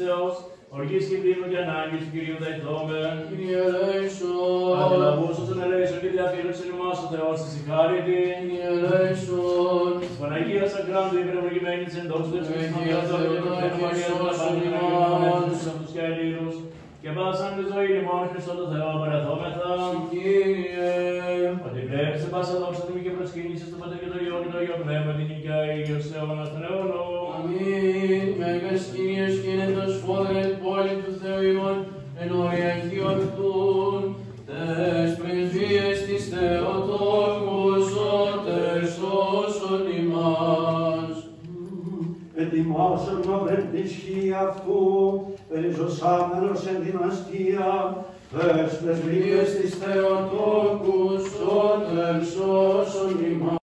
Θεός, οργής και πλήνου και ανάγκης του Κυρίου δεκτόμεν. Kyrie eleison, Αντιλαβούσος τον ελέησον και διαφύλαξον ημάς ο Θεός της συγχάρητη. Kyrie eleison, Της Παναγίας Ακράντου υπερευλογημένη της εντός του Αγία Ευαγγελίας του Θεοτόκη, Θεού Μαρίας του σώσον Απάντου ημάς. τους αυτούς και αλλήλους και πάσαν τη ζωή ημών Χριστό το Θεό παραθόμεθα. Kyrie, Ότι πρέπει σε πάσα δόξα του και προσκύνηση του Πατέρ και το Υιό και το Υιό Πνεύμα την νικιά Ήγιος Θεώνας τον αιώνο. Αμήν. Πρεσβείες της Θεοτόκου, σώτερ σώσον ημάς. ετοιμάσον να βρεν τη σχή αυτού, περιζωσάμενος εν δυναστεία, τες πρεσβείες Πρεσβείες της Θεοτόκου, σώτερ σώσον ημάς.